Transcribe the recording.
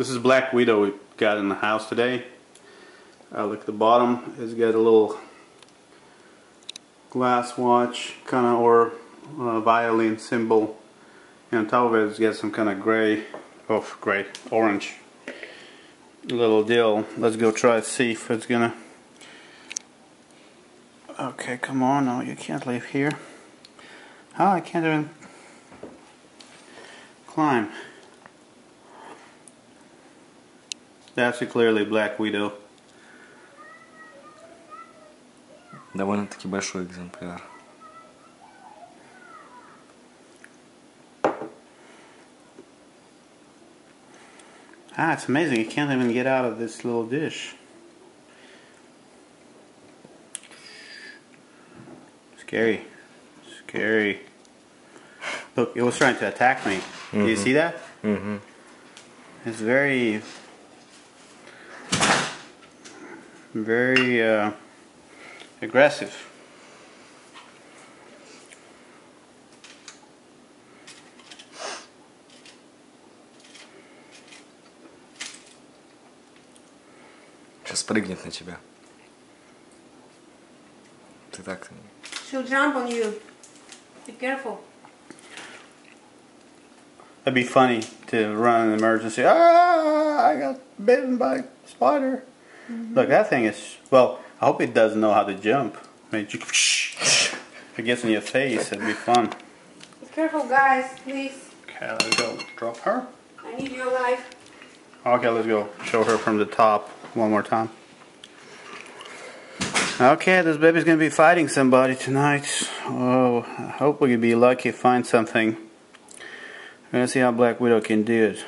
This is Black Widow we got in the house today. Uh, look at the bottom. It's got a little glass watch kind of or uh, violin symbol. And on top of it, it's got some kind of gray, oh gray, orange little deal. Let's go try to see if it's gonna. Okay, come on. No, you can't leave here. Oh, I can't even climb. That's clearly Black Widow. Довольно-таки большой экземпляр. Ah, it's amazing. You can't even get out of this little dish. Scary. Scary. Look, it was trying to attack me. Do you see that? Mm-hmm. It's very, very uh, aggressive. Сейчас прыгнет на тебя. Ты так... She'll jump on you. Be careful. That'd be funny to run an emergency. Ah, I got bitten by a spider. Mm-hmm. Look, that thing is, well, I hope it doesn't know how to jump. I mean, if it gets in your face, it'd be fun. Be careful, guys, please. Okay, let's go. Drop her. I need your life. Okay, let's go. Show her from the top one more time. Okay, this baby's gonna be fighting somebody tonight. Oh, I hope we can be lucky to find something. We're gonna see how Black Widow can do it.